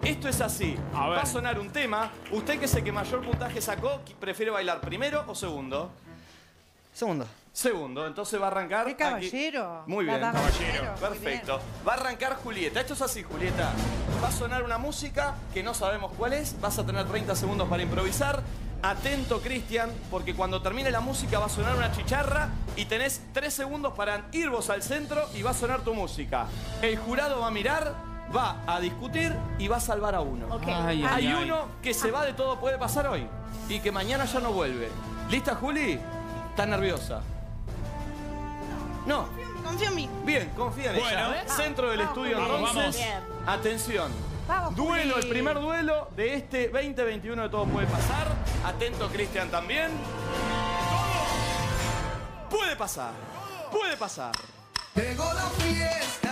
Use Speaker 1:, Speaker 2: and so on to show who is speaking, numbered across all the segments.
Speaker 1: Esto es así.
Speaker 2: A ver.
Speaker 1: Va a sonar un tema. Usted que es el que mayor puntaje sacó, ¿prefiere bailar primero o segundo?
Speaker 3: Segundo.
Speaker 1: Segundo. Entonces va a arrancar.
Speaker 4: ¡Qué caballero!
Speaker 1: aquí. Muy bien.
Speaker 2: caballero.
Speaker 1: Perfecto. Va a arrancar Julieta. Esto es así, Julieta. Va a sonar una música que no sabemos cuál es. Vas a tener 30 segundos para improvisar. Atento, Cristian, porque cuando termine la música va a sonar una chicharra y tenés 3 segundos para ir vos al centro y va a sonar tu música. El jurado va a mirar, va a discutir y va a salvar a uno.
Speaker 2: Ay, ay,
Speaker 1: Hay
Speaker 2: ay.
Speaker 1: uno que se va de todo puede pasar hoy y que mañana ya no vuelve. ¿Lista, Juli? ¿Estás nerviosa? No.
Speaker 5: Confío en mí.
Speaker 1: Bien, confía en
Speaker 2: Bueno.
Speaker 1: ella. Centro del estudio
Speaker 2: Vamos,
Speaker 1: entonces.
Speaker 2: vamos.
Speaker 1: Atención.
Speaker 4: Vamos,
Speaker 1: duelo, el primer duelo de este 2021 de Todo Puede Pasar. Atento, Cristian, también. Todo puede pasar. Puede pasar.
Speaker 6: Llegó la fiesta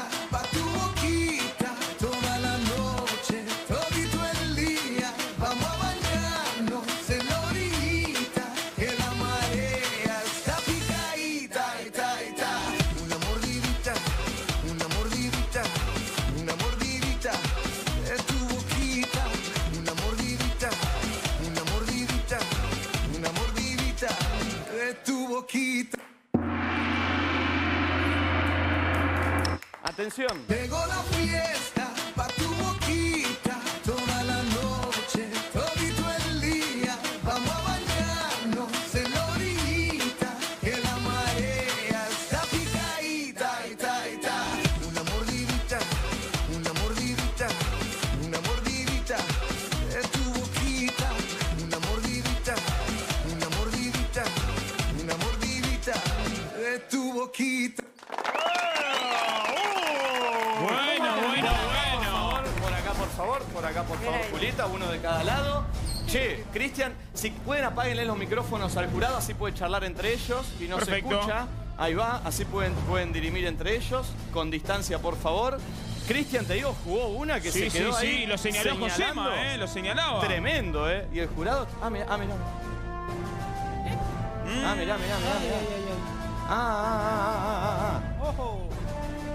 Speaker 6: tu boquita.
Speaker 1: Atención.
Speaker 6: Llegó la fiesta boquita.
Speaker 2: Bueno, bueno, bueno.
Speaker 1: Por acá, por favor. Por acá, por favor, Julieta. Uno de cada lado. Che, Cristian, si pueden apáguenle los micrófonos al jurado, así puede charlar entre ellos y no
Speaker 2: Perfecto.
Speaker 1: se escucha. Ahí va, así pueden, pueden dirimir entre ellos. Con distancia, por favor. Cristian, te digo, jugó una que
Speaker 2: Sí,
Speaker 1: se
Speaker 2: sí,
Speaker 1: quedó ahí
Speaker 2: sí, lo señaló. Josema, ¿eh? Lo señalaba.
Speaker 1: Tremendo, ¿eh? Y el jurado. Ah, mira, ah, mira. Ah, mirá, mirá, mirá, mirá. Ah, ah, ah, ah, ah.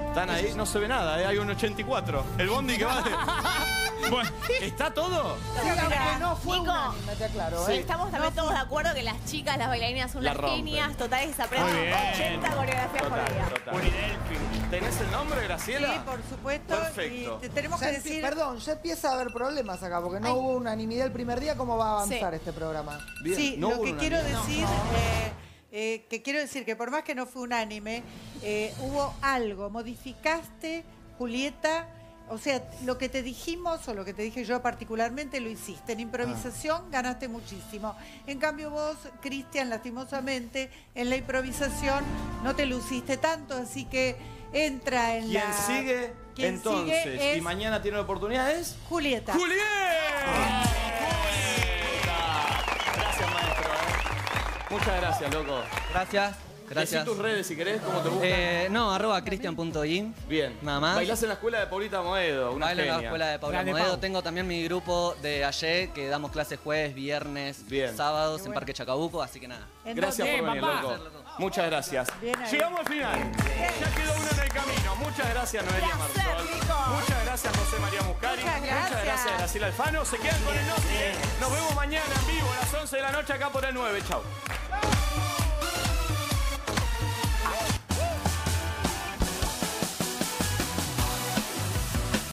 Speaker 1: Están ahí, no se ve nada, ¿eh? hay un 84. El bondi que va de...
Speaker 2: Bueno,
Speaker 1: ¿Está todo?
Speaker 4: Mira, no fue
Speaker 5: Nico,
Speaker 4: te aclaro, ¿eh?
Speaker 5: Estamos también todos de acuerdo que las chicas, las bailarinas son
Speaker 1: La
Speaker 5: las
Speaker 1: rompen.
Speaker 5: genias totales que se aprenden
Speaker 2: Muy bien.
Speaker 5: 80 coreografías por
Speaker 1: Total,
Speaker 5: día.
Speaker 1: total. ¿Tenés el nombre,
Speaker 4: Sí,
Speaker 1: Graciela?
Speaker 4: por supuesto.
Speaker 1: Perfecto.
Speaker 4: Y te tenemos
Speaker 7: Ya
Speaker 4: que decir...
Speaker 7: Perdón, ya empieza a haber problemas acá, porque no hubo unanimidad el primer día. ¿Cómo va a avanzar
Speaker 5: Sí.
Speaker 7: este programa?
Speaker 1: Bien,
Speaker 4: sí,
Speaker 1: no
Speaker 4: lo que
Speaker 1: una
Speaker 4: quiero decir, eh, eh, que quiero decir que por más que no fue unánime, eh, hubo algo, modificaste, Julieta, o sea, lo que te dijimos o lo que te dije yo particularmente lo hiciste. En improvisación
Speaker 1: Ah.
Speaker 4: ganaste muchísimo. En cambio vos, Cristian, lastimosamente, en la improvisación no te luciste tanto, así que entra en
Speaker 1: ¿Quién
Speaker 4: la...
Speaker 1: sigue?
Speaker 4: Quien
Speaker 1: Entonces,
Speaker 4: sigue es
Speaker 1: y mañana tiene la oportunidad es...
Speaker 4: Julieta.
Speaker 1: ¡Julieta! Muchas gracias, loco.
Speaker 3: Gracias. Gracias.
Speaker 1: Decí tus redes si querés, cómo te buscan.
Speaker 3: Eh, no, arroba cristian.in.
Speaker 1: Bien.
Speaker 3: Nada más.
Speaker 1: Bailás en la escuela de Paulita Moedo, una
Speaker 3: Bailo en la
Speaker 1: genia.
Speaker 3: escuela de
Speaker 4: Grande,
Speaker 3: Moedo.
Speaker 4: Pau.
Speaker 3: Tengo también mi grupo de ayer que damos clases jueves, viernes,
Speaker 1: Bien.
Speaker 3: sábados en. Parque Chacabuco, así que nada.
Speaker 4: ¿En
Speaker 1: Gracias por venir,
Speaker 2: papá.
Speaker 1: loco. Muchas gracias.
Speaker 4: Bien ahí.
Speaker 1: Llegamos al final. Ya quedó uno en el camino. Muchas gracias, Noelia Marzol. Muchas gracias, José María Muscari.
Speaker 4: Muchas gracias.
Speaker 1: gracias, Graciela Alfano. Se quedan con el norte. Nos vemos mañana en vivo a las 11 de la noche acá por el 9. Chau.